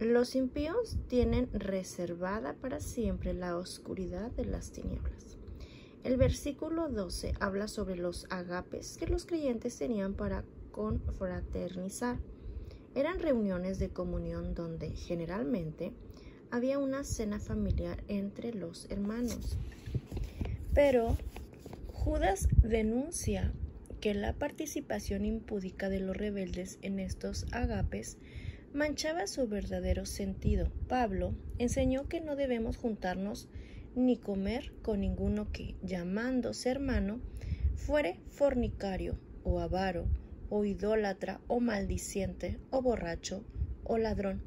Los impíos tienen reservada para siempre la oscuridad de las tinieblas. El versículo 12 habla sobre los agapes que los creyentes tenían para confraternizar. Eran reuniones de comunión donde generalmente había una cena familiar entre los hermanos. Pero Judas denuncia que la participación impúdica de los rebeldes en estos agapes manchaba su verdadero sentido. Pablo enseñó que no debemos juntarnos ni comer con ninguno que, llamándose hermano, fuere fornicario o avaro o idólatra o maldiciente o borracho o ladrón.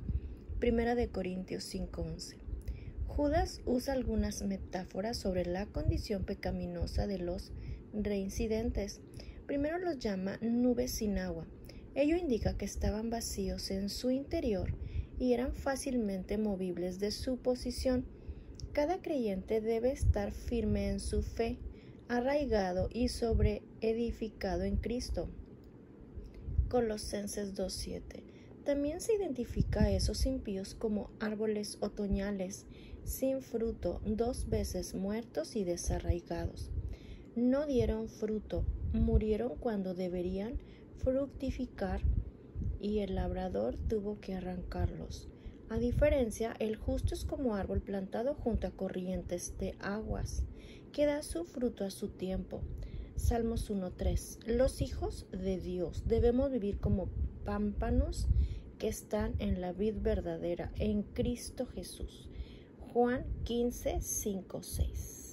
Primera de Corintios 5:11. Judas usa algunas metáforas sobre la condición pecaminosa de los reincidentes. Primero los llama nubes sin agua, Ello indica que estaban vacíos en su interior y eran fácilmente movibles de su posición. Cada creyente debe estar firme en su fe, arraigado y sobreedificado en Cristo. Colosenses 2.7. También se identifica a esos impíos como árboles otoñales, sin fruto, dos veces muertos y desarraigados. No dieron fruto, murieron cuando deberían fructificar y el labrador tuvo que arrancarlos. A diferencia, el justo es como árbol plantado junto a corrientes de aguas, que da su fruto a su tiempo. Salmos 1.3. Los hijos de Dios debemos vivir como pámpanos que están en la vid verdadera, en Cristo Jesús. Juan 15, 6.